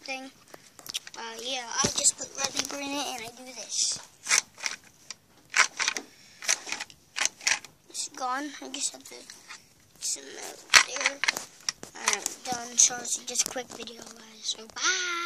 thing. Uh, yeah, I just put red paper in it and I do this. It's gone. I guess I have to some out there. Alright, done. So it's just a quick video, guys. So bye.